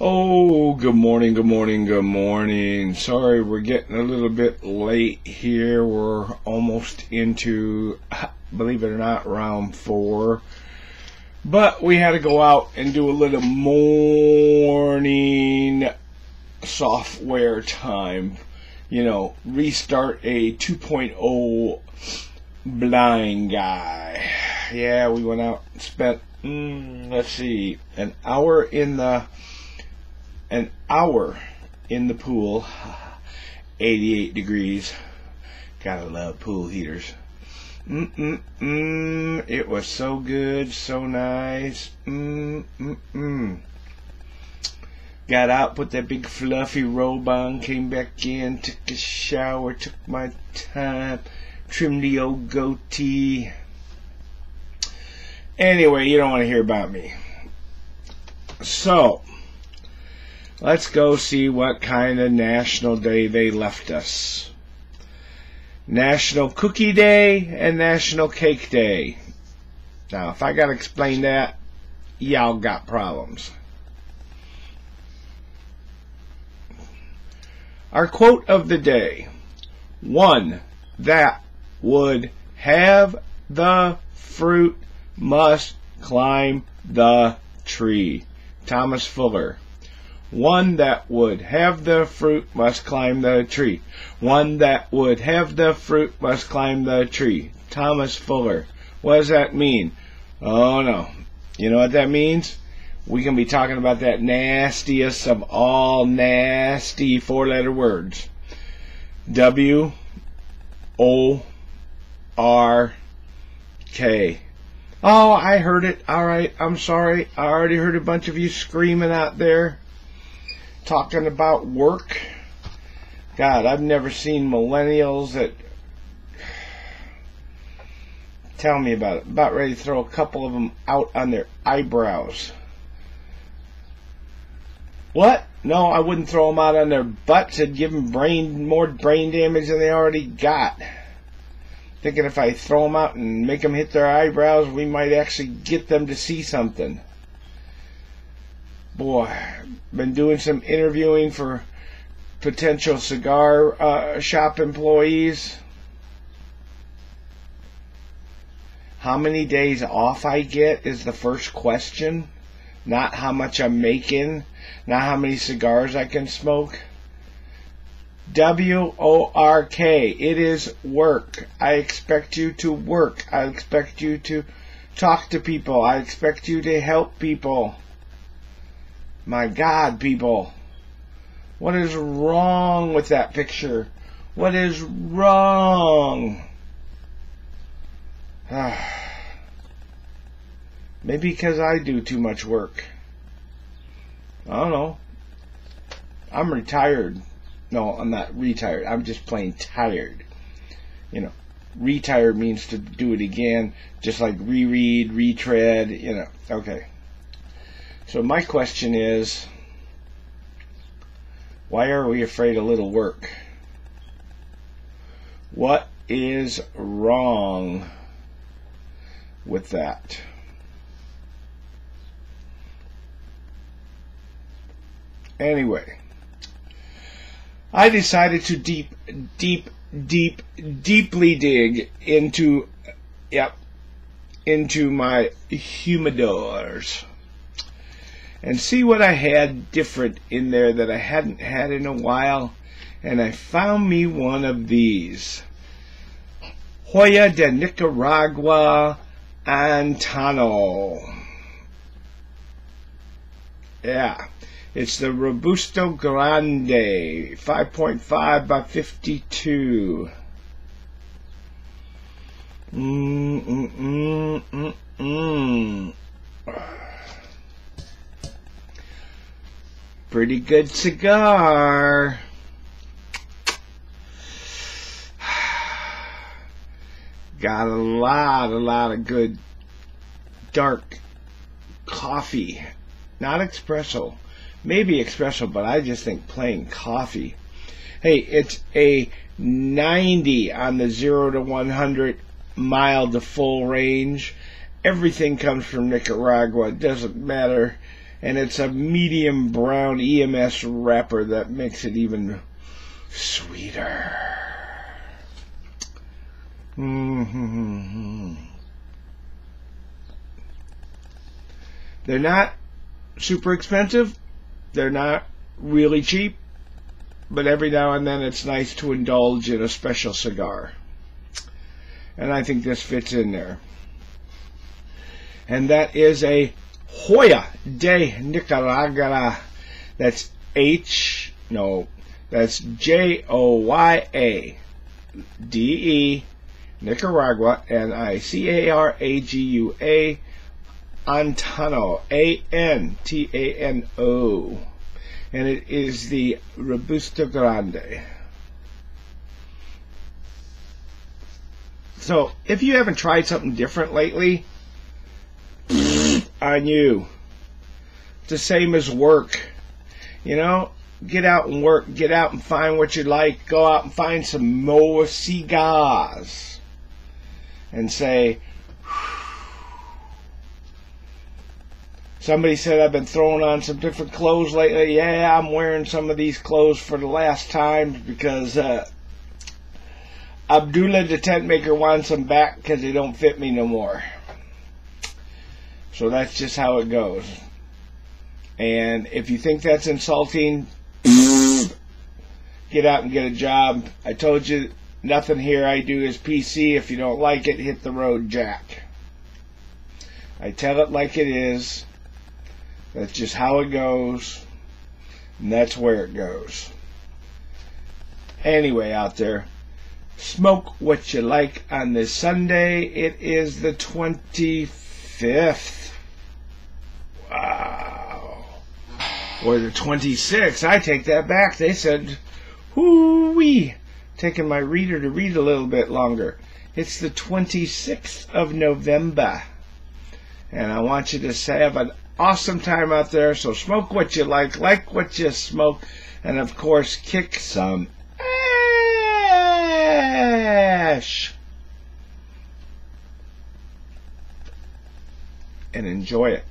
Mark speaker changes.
Speaker 1: Oh, good morning, good morning, good morning. Sorry, we're getting a little bit late here. We're almost into, believe it or not, round four. But we had to go out and do a little morning software time. You know, restart a 2.0 blind guy. Yeah, we went out and spent, mm, let's see, an hour in the an hour in the pool, 88 degrees. Gotta love pool heaters. Mm-mm-mm. It was so good, so nice. Mm-mm-mm. Got out, put that big fluffy robe on, came back in, took a shower, took my time, trimmed the old goatee. Anyway, you don't want to hear about me. So, Let's go see what kind of national day they left us. National Cookie Day and National Cake Day. Now, if I gotta explain that, y'all got problems. Our quote of the day. One that would have the fruit must climb the tree. Thomas Fuller. One that would have the fruit must climb the tree. One that would have the fruit must climb the tree. Thomas Fuller. What does that mean? Oh no. You know what that means? We can be talking about that nastiest of all nasty four letter words. W O R K. Oh, I heard it. All right. I'm sorry. I already heard a bunch of you screaming out there talking about work. God, I've never seen millennials that tell me about it. About ready to throw a couple of them out on their eyebrows. What? No, I wouldn't throw them out on their butts. It'd give them brain more brain damage than they already got. Thinking if I throw them out and make them hit their eyebrows, we might actually get them to see something. Boy, been doing some interviewing for potential cigar uh, shop employees. How many days off I get is the first question, not how much I'm making, not how many cigars I can smoke. W O R K. It is work. I expect you to work. I expect you to talk to people. I expect you to help people. My God, people. What is wrong with that picture? What is wrong? Maybe because I do too much work. I don't know. I'm retired. No, I'm not retired. I'm just plain tired. You know, retired means to do it again, just like reread, retread, you know. Okay. So my question is, why are we afraid of little work? What is wrong with that? Anyway, I decided to deep, deep, deep, deeply dig into, yep, into my humidors and see what I had different in there that I hadn't had in a while. And I found me one of these. Joya de Nicaragua Antano. Yeah, it's the Robusto Grande, 5.5 by 52. Mm, mm, mm, mm, mm. Pretty good cigar. Got a lot, a lot of good dark coffee. Not espresso. Maybe espresso, but I just think plain coffee. Hey, it's a 90 on the 0 to 100 mild to full range. Everything comes from Nicaragua. It doesn't matter and it's a medium brown EMS wrapper that makes it even sweeter. Mm-hmm. They're not super expensive. They're not really cheap. But every now and then it's nice to indulge in a special cigar. And I think this fits in there. And that is a Joya de Nicaragua. That's H, no, that's J O Y A D E Nicaragua, N I C A R A G U A Antano, A N T A N O. And it is the Robusto Grande. So, if you haven't tried something different lately, on you. It's the same as work. You know, get out and work, get out and find what you like, go out and find some more cigars. And say, Somebody said I've been throwing on some different clothes lately. Yeah, I'm wearing some of these clothes for the last time because uh, Abdullah the tent maker wants them back because they don't fit me no more. So that's just how it goes. And if you think that's insulting, get out and get a job. I told you nothing here I do is PC. If you don't like it, hit the road, Jack. I tell it like it is. That's just how it goes. And that's where it goes. Anyway, out there, smoke what you like on this Sunday. It is the 25th. Wow. Or the 26th. I take that back. They said, whoo-wee. Taking my reader to read a little bit longer. It's the 26th of November. And I want you to have an awesome time out there. So smoke what you like, like what you smoke, and of course, kick some ash. And enjoy it.